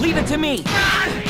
Leave it to me!